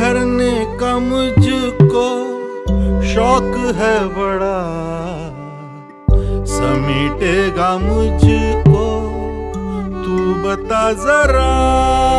करने का मुझको शौक है बड़ा। समीटेगा मुझको तू बता जरा।